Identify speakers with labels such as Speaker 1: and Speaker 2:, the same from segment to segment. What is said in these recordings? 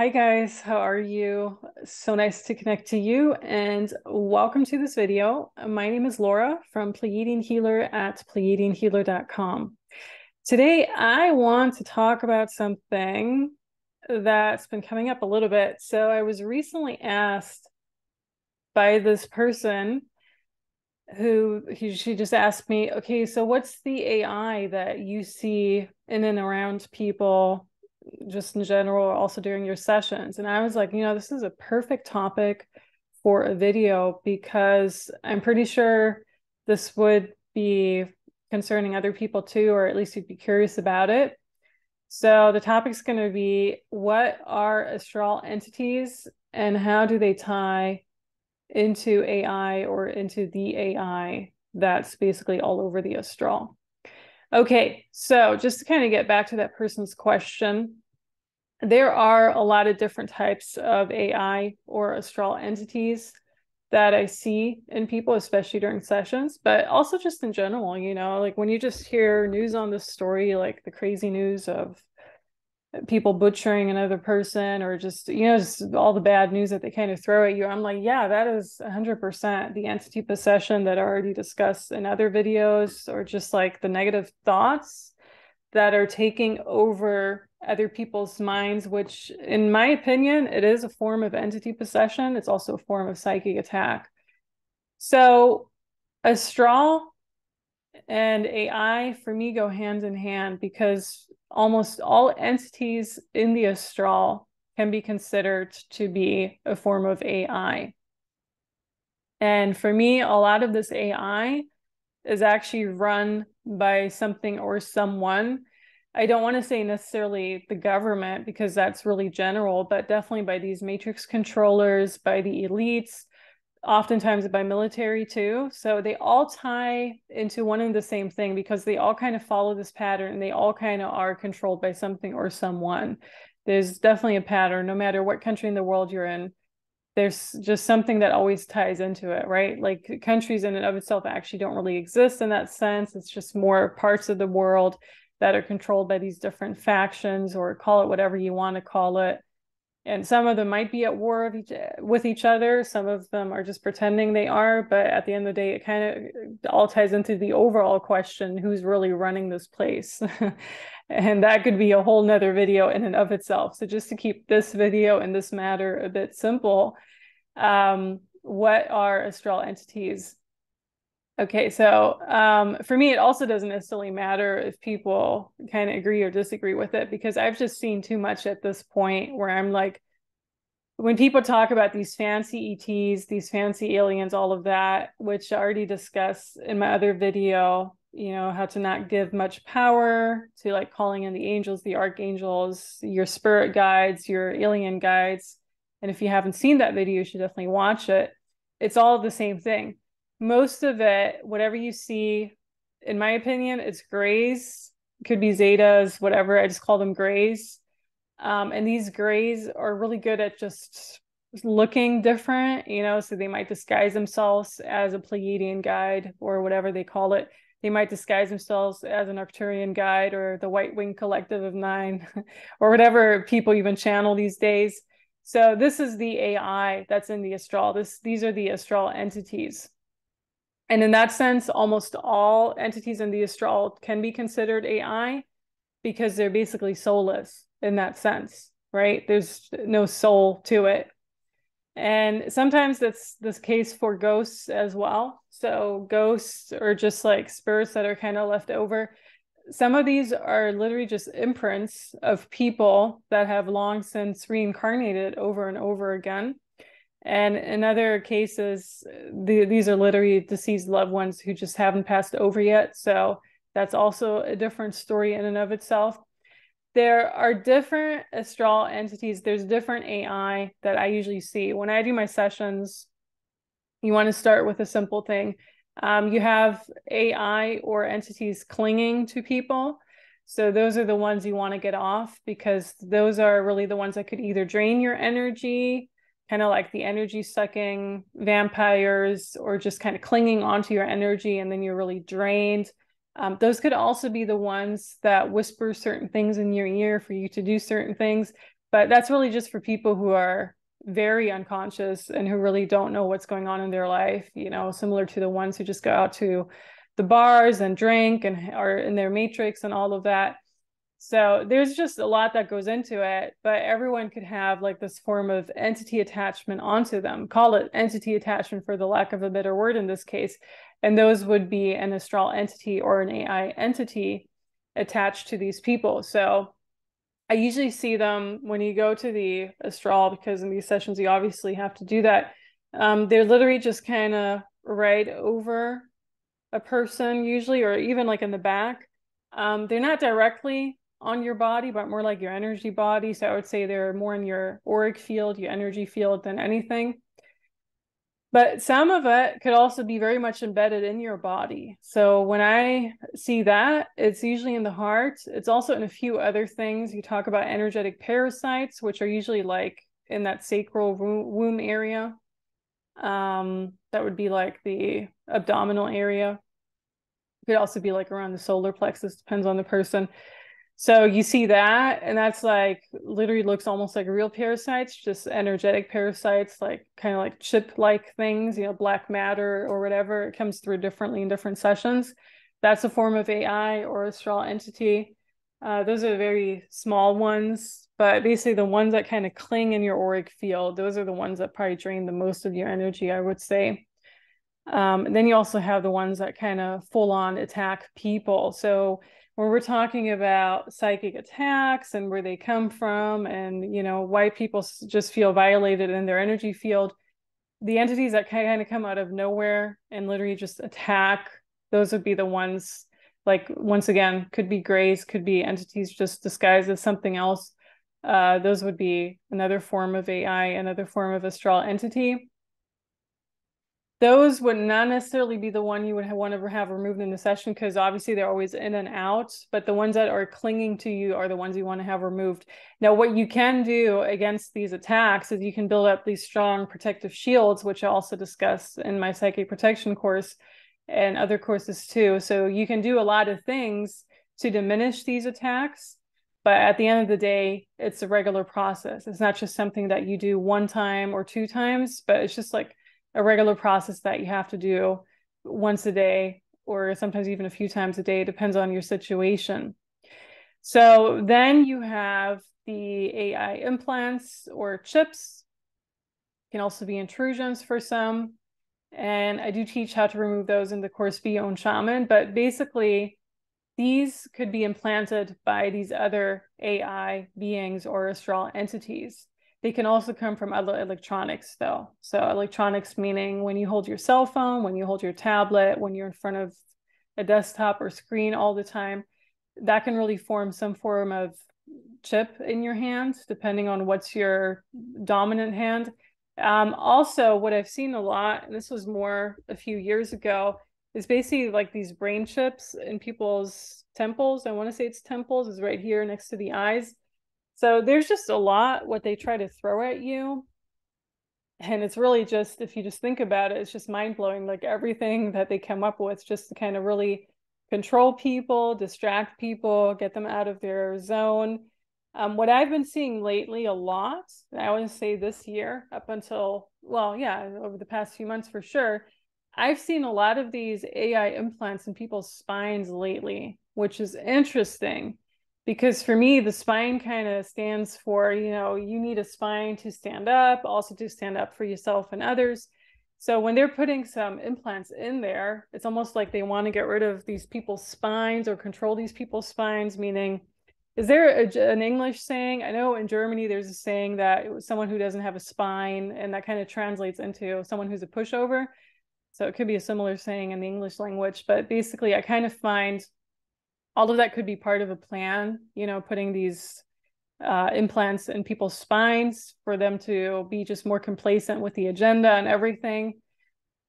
Speaker 1: Hi, guys. How are you? So nice to connect to you and welcome to this video. My name is Laura from Pleiadian Healer at pleiadianhealer.com. Today, I want to talk about something that's been coming up a little bit. So, I was recently asked by this person who he, she just asked me, okay, so what's the AI that you see in and around people just in general, or also during your sessions. And I was like, you know, this is a perfect topic for a video because I'm pretty sure this would be concerning other people too, or at least you'd be curious about it. So the topic's going to be what are astral entities and how do they tie into AI or into the AI that's basically all over the astral. Okay, so just to kind of get back to that person's question, there are a lot of different types of AI or astral entities that I see in people, especially during sessions, but also just in general, you know, like when you just hear news on this story, like the crazy news of people butchering another person or just you know just all the bad news that they kind of throw at you i'm like yeah that is 100% the entity possession that i already discussed in other videos or just like the negative thoughts that are taking over other people's minds which in my opinion it is a form of entity possession it's also a form of psychic attack so astral and ai for me go hand in hand because almost all entities in the astral can be considered to be a form of AI. And for me, a lot of this AI is actually run by something or someone. I don't want to say necessarily the government because that's really general, but definitely by these matrix controllers, by the elites, oftentimes by military too. So they all tie into one and the same thing because they all kind of follow this pattern and they all kind of are controlled by something or someone. There's definitely a pattern, no matter what country in the world you're in. There's just something that always ties into it, right? Like countries in and of itself actually don't really exist in that sense. It's just more parts of the world that are controlled by these different factions or call it whatever you want to call it. And some of them might be at war each, with each other. Some of them are just pretending they are. But at the end of the day it kind of all ties into the overall question who's really running this place? And that could be a whole nother video in and of itself. So just to keep this video and this matter a bit simple um, what are astral entities Okay, so um, for me, it also doesn't necessarily matter if people kind of agree or disagree with it because I've just seen too much at this point where I'm like, when people talk about these fancy ETs, these fancy aliens, all of that, which I already discussed in my other video, you know, how to not give much power to like calling in the angels, the archangels, your spirit guides, your alien guides. And if you haven't seen that video, you should definitely watch it. It's all the same thing most of it, whatever you see, in my opinion, it's grays, could be zetas, whatever. I just call them grays. Um, and these grays are really good at just looking different, you know, so they might disguise themselves as a Pleiadian guide or whatever they call it. They might disguise themselves as an Arcturian guide or the White Wing Collective of Nine or whatever people even channel these days. So this is the AI that's in the astral. This these are the astral entities. And in that sense, almost all entities in the astral can be considered AI because they're basically soulless in that sense, right? There's no soul to it. And sometimes that's this case for ghosts as well. So ghosts are just like spirits that are kind of left over. Some of these are literally just imprints of people that have long since reincarnated over and over again. And in other cases, the, these are literally deceased loved ones who just haven't passed over yet. So that's also a different story in and of itself. There are different astral entities. There's different AI that I usually see. When I do my sessions, you want to start with a simple thing. Um, you have AI or entities clinging to people. So those are the ones you want to get off because those are really the ones that could either drain your energy, kind of like the energy sucking vampires or just kind of clinging onto your energy and then you're really drained. Um, those could also be the ones that whisper certain things in your ear for you to do certain things. But that's really just for people who are very unconscious and who really don't know what's going on in their life, you know, similar to the ones who just go out to the bars and drink and are in their matrix and all of that. So there's just a lot that goes into it, but everyone could have like this form of entity attachment onto them. Call it entity attachment for the lack of a better word in this case. And those would be an astral entity or an AI entity attached to these people. So I usually see them when you go to the astral, because in these sessions, you obviously have to do that. Um, they're literally just kind of right over a person, usually, or even like in the back. Um, they're not directly on your body, but more like your energy body. So I would say they're more in your auric field, your energy field than anything. But some of it could also be very much embedded in your body. So when I see that, it's usually in the heart. It's also in a few other things. You talk about energetic parasites, which are usually like in that sacral womb area. Um, that would be like the abdominal area. It could also be like around the solar plexus, depends on the person. So you see that, and that's like literally looks almost like real parasites, just energetic parasites, like kind of like chip like things, you know, black matter or whatever. It comes through differently in different sessions. That's a form of AI or astral entity. Uh, those are very small ones, but basically the ones that kind of cling in your auric field, those are the ones that probably drain the most of your energy, I would say. Um, and then you also have the ones that kind of full on attack people. So when we're talking about psychic attacks and where they come from and you know why people just feel violated in their energy field the entities that kind of come out of nowhere and literally just attack those would be the ones like once again could be grays could be entities just disguised as something else. Uh, those would be another form of ai another form of astral entity those would not necessarily be the one you would want to have removed in the session because obviously they're always in and out but the ones that are clinging to you are the ones you want to have removed. Now what you can do against these attacks is you can build up these strong protective shields which i also discuss in my psychic protection course and other courses too. So you can do a lot of things to diminish these attacks but at the end of the day it's a regular process. It's not just something that you do one time or two times but it's just like a regular process that you have to do once a day or sometimes even a few times a day depends on your situation. So then you have the ai implants or chips. Can also be intrusions for some. And i do teach how to remove those in the course be own shaman. But basically these could be implanted by these other ai beings or astral entities they can also come from other electronics, though. So, electronics meaning when you hold your cell phone, when you hold your tablet, when you're in front of a desktop or screen all the time, that can really form some form of chip in your hand, depending on what's your dominant hand. Um, also, what I've seen a lot, and this was more a few years ago, is basically like these brain chips in people's temples. I want to say it's temples, is right here next to the eyes. So there's just a lot what they try to throw at you. And it's really just, if you just think about it, it's just mind blowing. Like everything that they come up with just to kind of really control people, distract people, get them out of their zone. Um, what I've been seeing lately a lot, I to say this year up until, well, yeah, over the past few months for sure, I've seen a lot of these AI implants in people's spines lately, which is interesting because for me the spine kind of stands for you know you need a spine to stand up also to stand up for yourself and others. So when they're putting some implants in there it's almost like they want to get rid of these people's spines or control these people's spines meaning is there a, an english saying? I know in germany there's a saying that it was someone who doesn't have a spine and that kind of translates into someone who's a pushover. So it could be a similar saying in the english language but basically i kind of find all of that could be part of a plan, you know, putting these uh, implants in people's spines for them to be just more complacent with the agenda and everything.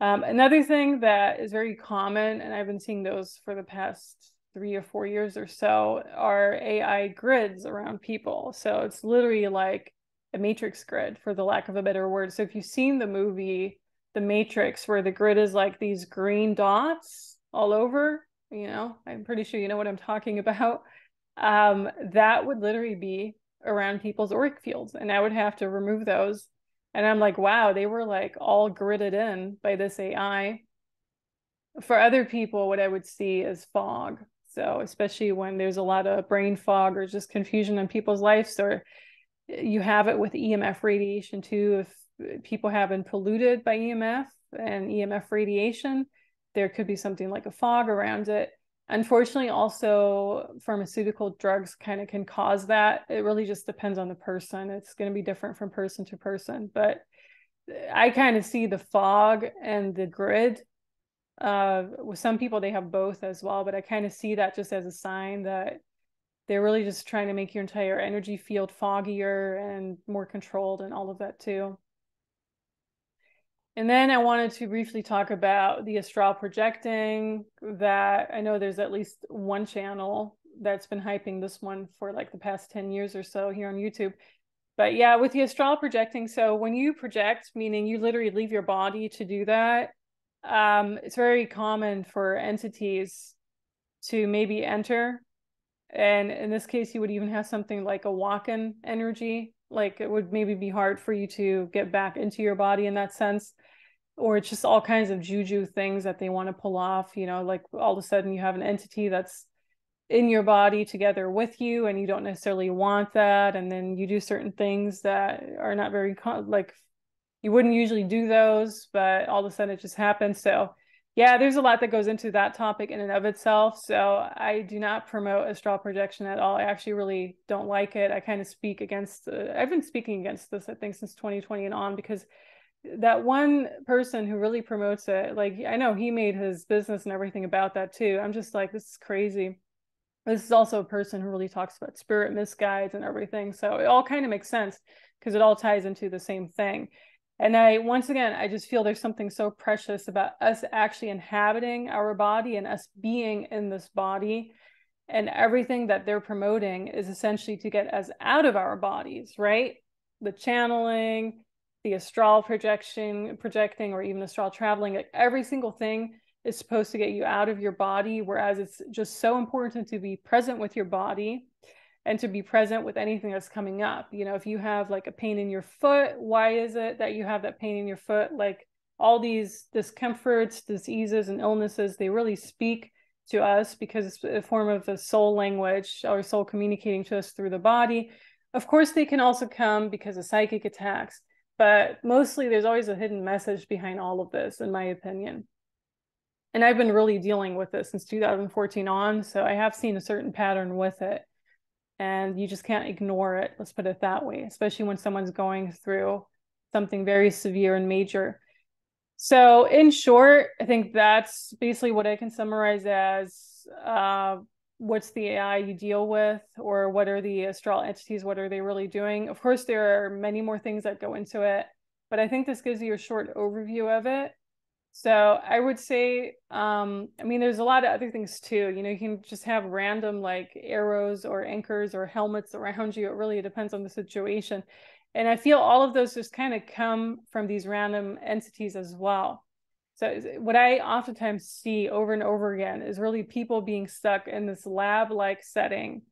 Speaker 1: Um, another thing that is very common, and I've been seeing those for the past three or four years or so, are AI grids around people. So it's literally like a matrix grid, for the lack of a better word. So if you've seen the movie The Matrix, where the grid is like these green dots all over, you know, I'm pretty sure you know what I'm talking about. Um, that would literally be around people's auric fields and I would have to remove those. And I'm like, wow, they were like all gridded in by this AI. For other people, what I would see is fog. So, especially when there's a lot of brain fog or just confusion in people's lives, or you have it with EMF radiation too. If people have been polluted by EMF and EMF radiation, there could be something like a fog around it. Unfortunately, also pharmaceutical drugs kind of can cause that. It really just depends on the person. It's going to be different from person to person. But I kind of see the fog and the grid. Uh, with some people, they have both as well. But I kind of see that just as a sign that they're really just trying to make your entire energy field foggier and more controlled and all of that too. And then I wanted to briefly talk about the astral projecting that I know there's at least one channel that's been hyping this one for like the past 10 years or so here on YouTube. But yeah, with the astral projecting, so when you project, meaning you literally leave your body to do that, um, it's very common for entities to maybe enter. And in this case, you would even have something like a walk in energy. Like it would maybe be hard for you to get back into your body in that sense. Or it's just all kinds of juju things that they want to pull off you know like all of a sudden you have an entity that's in your body together with you and you don't necessarily want that. And then you do certain things that are not very like you wouldn't usually do those but all of a sudden it just happens. So yeah there's a lot that goes into that topic in and of itself so i do not promote astral projection at all i actually really don't like it i kind of speak against uh, i've been speaking against this i think since 2020 and on because that one person who really promotes it, like I know he made his business and everything about that too. I'm just like, this is crazy. This is also a person who really talks about spirit misguides and everything. So it all kind of makes sense because it all ties into the same thing. And I, once again, I just feel there's something so precious about us actually inhabiting our body and us being in this body. And everything that they're promoting is essentially to get us out of our bodies, right? The channeling, the astral projection projecting or even astral traveling like every single thing is supposed to get you out of your body whereas it's just so important to be present with your body and to be present with anything that's coming up. You know if you have like a pain in your foot why is it that you have that pain in your foot? Like all these discomforts diseases and illnesses they really speak to us because it's a form of the soul language our soul communicating to us through the body. Of course they can also come because of psychic attacks but mostly there's always a hidden message behind all of this in my opinion. And i've been really dealing with this since 2014 on so i have seen a certain pattern with it and you just can't ignore it let's put it that way especially when someone's going through something very severe and major so in short i think that's basically what i can summarize as uh, what's the AI you deal with, or what are the astral entities? What are they really doing? Of course, there are many more things that go into it, but I think this gives you a short overview of it. So I would say, um, I mean, there's a lot of other things too. You know, you can just have random like arrows or anchors or helmets around you. It really depends on the situation. And I feel all of those just kind of come from these random entities as well. So what I oftentimes see over and over again is really people being stuck in this lab-like setting.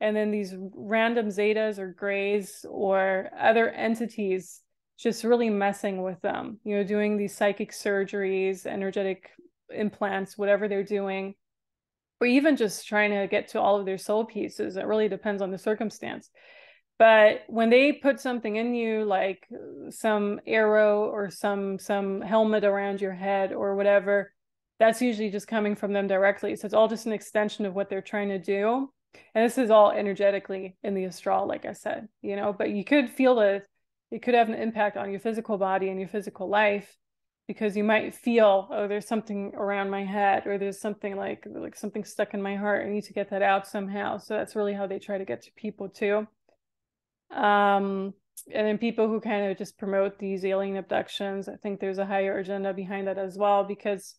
Speaker 1: And then these random zetas or grays or other entities just really messing with them, you know, doing these psychic surgeries, energetic implants, whatever they're doing, or even just trying to get to all of their soul pieces. It really depends on the circumstance. But when they put something in you, like uh, some arrow or some some helmet around your head or whatever, that's usually just coming from them directly. So it's all just an extension of what they're trying to do. And this is all energetically in the astral, like I said, you know, but you could feel it. It could have an impact on your physical body and your physical life because you might feel, oh, there's something around my head or there's something like like something stuck in my heart. I need to get that out somehow. So that's really how they try to get to people too. Um, and then people who kind of just promote these alien abductions, I think there's a higher agenda behind that as well, because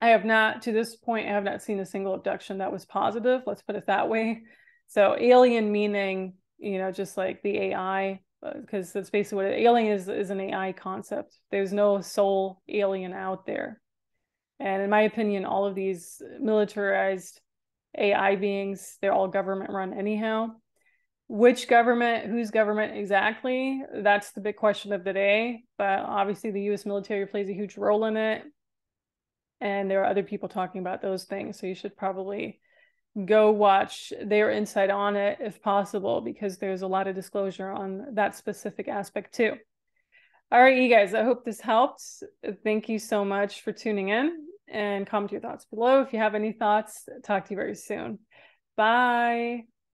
Speaker 1: I have not, to this point, I have not seen a single abduction that was positive. Let's put it that way. So alien meaning, you know, just like the AI, because that's basically what it, alien is, is an AI concept. There's no soul alien out there. And in my opinion, all of these militarized AI beings, they're all government run anyhow. which government, whose government exactly? That's the big question of the day. But obviously, the US military plays a huge role in it. And there are other people talking about those things. So you should probably go watch their insight on it if possible, because there's a lot of disclosure on that specific aspect too. All right, you guys, I hope this helped. Thank you so much for tuning in and comment your thoughts below. If you have any thoughts, talk to you very soon. Bye.